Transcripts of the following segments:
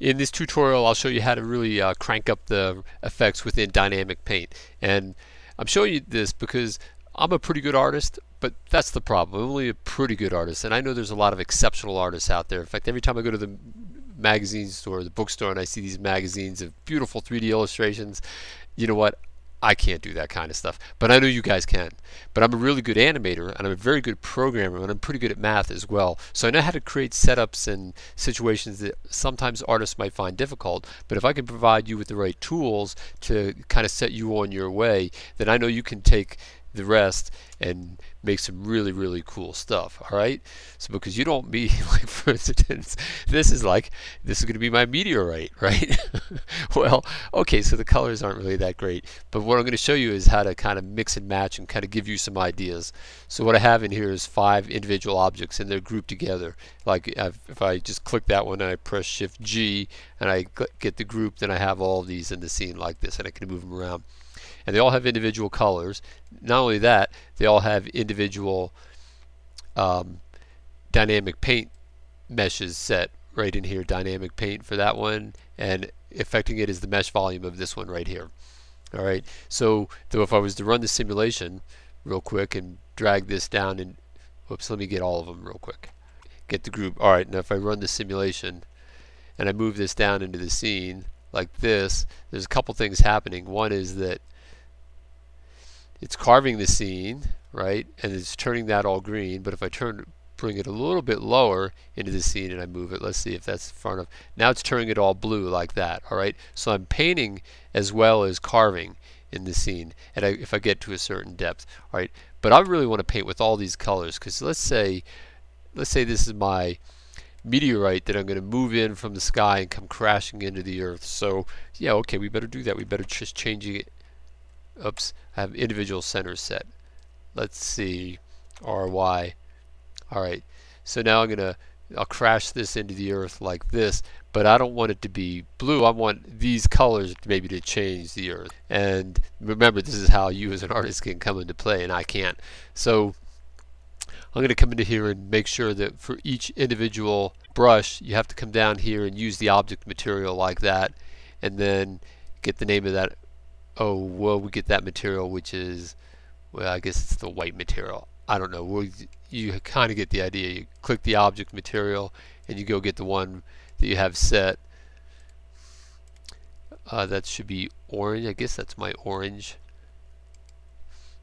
In this tutorial I'll show you how to really uh, crank up the effects within Dynamic Paint and I'm showing you this because I'm a pretty good artist but that's the problem. I'm only a pretty good artist and I know there's a lot of exceptional artists out there. In fact every time I go to the magazine store, the bookstore and I see these magazines of beautiful 3D illustrations you know what I can't do that kind of stuff, but I know you guys can. But I'm a really good animator and I'm a very good programmer and I'm pretty good at math as well. So I know how to create setups and situations that sometimes artists might find difficult. But if I can provide you with the right tools to kind of set you on your way, then I know you can take the rest and make some really really cool stuff all right? So because you don't be like for instance this is like this is going to be my meteorite right? Well okay so the colors aren't really that great but what I'm going to show you is how to kind of mix and match and kind of give you some ideas. So what I have in here is five individual objects and they're grouped together. Like I've, if I just click that one and I press shift G and I get the group then I have all these in the scene like this and I can move them around and they all have individual colors. Not only that, they all have individual um, dynamic paint meshes set right in here. Dynamic paint for that one, and affecting it is the mesh volume of this one right here. All right. So, though, if I was to run the simulation real quick and drag this down and, whoops, let me get all of them real quick. Get the group. All right. Now, if I run the simulation and I move this down into the scene like this, there's a couple things happening. One is that it's carving the scene, right? And it's turning that all green. But if I turn, bring it a little bit lower into the scene and I move it, let's see if that's far enough. Now it's turning it all blue like that, all right? So I'm painting as well as carving in the scene and I, if I get to a certain depth, all right? But I really want to paint with all these colors because let's say, let's say this is my meteorite that I'm going to move in from the sky and come crashing into the earth. So yeah, okay, we better do that. We better just change it oops, I have individual centers set. Let's see, RY. Alright, so now I'm going to, I'll crash this into the earth like this, but I don't want it to be blue. I want these colors maybe to change the earth. And remember, this is how you as an artist can come into play, and I can't. So I'm going to come into here and make sure that for each individual brush, you have to come down here and use the object material like that, and then get the name of that oh well we get that material which is well I guess it's the white material. I don't know. Well, you kind of get the idea. You click the object material and you go get the one that you have set. Uh, that should be orange. I guess that's my orange.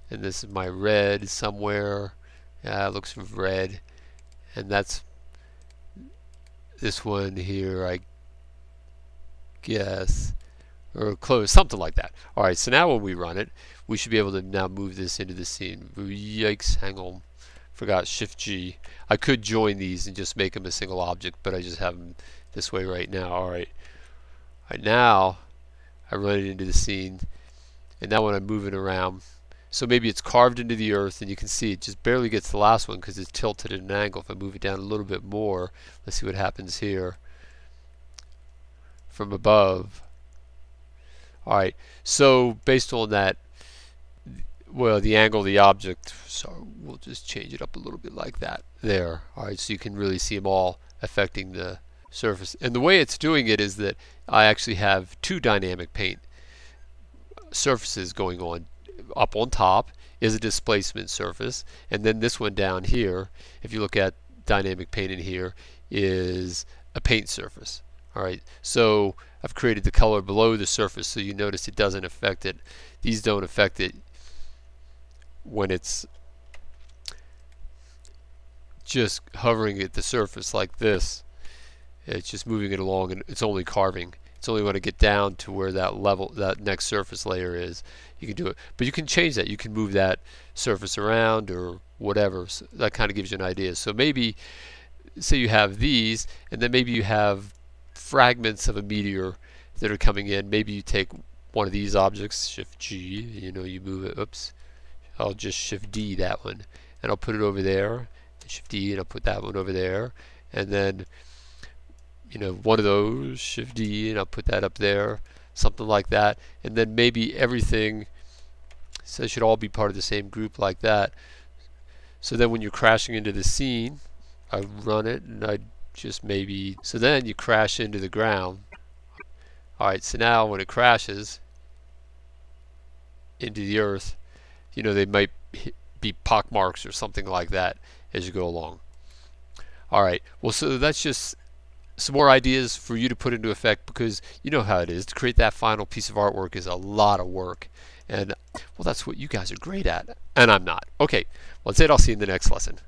And this is my red somewhere. Yeah it looks red. And that's this one here I guess or close, something like that. Alright, so now when we run it, we should be able to now move this into the scene. Yikes, hang on. Forgot Shift G. I could join these and just make them a single object, but I just have them this way right now. Alright. Alright, now I run it into the scene, and now when I'm moving around, so maybe it's carved into the earth, and you can see it just barely gets the last one because it's tilted at an angle. If I move it down a little bit more, let's see what happens here. From above, Alright, so based on that, well, the angle of the object, so we'll just change it up a little bit like that there. Alright, so you can really see them all affecting the surface. And the way it's doing it is that I actually have two dynamic paint surfaces going on. Up on top is a displacement surface, and then this one down here, if you look at dynamic paint in here, is a paint surface. Alright, so I've created the color below the surface so you notice it doesn't affect it. These don't affect it when it's just hovering at the surface like this. It's just moving it along and it's only carving. It's only when I get down to where that level, that next surface layer is, you can do it. But you can change that. You can move that surface around or whatever. So that kind of gives you an idea. So maybe, say you have these, and then maybe you have fragments of a meteor that are coming in. Maybe you take one of these objects, Shift G, you know, you move it, oops, I'll just Shift D that one, and I'll put it over there, Shift D, and I'll put that one over there, and then, you know, one of those, Shift D, and I'll put that up there, something like that, and then maybe everything, so it should all be part of the same group like that. So then when you're crashing into the scene, I run it and I just maybe so then you crash into the ground Alright, so now when it crashes into the earth, you know, they might be pock marks or something like that as you go along. Alright, well so that's just some more ideas for you to put into effect because you know how it is. To create that final piece of artwork is a lot of work. And well, that's what you guys are great at. And I'm not. Okay, well, that's it. I'll see you in the next lesson.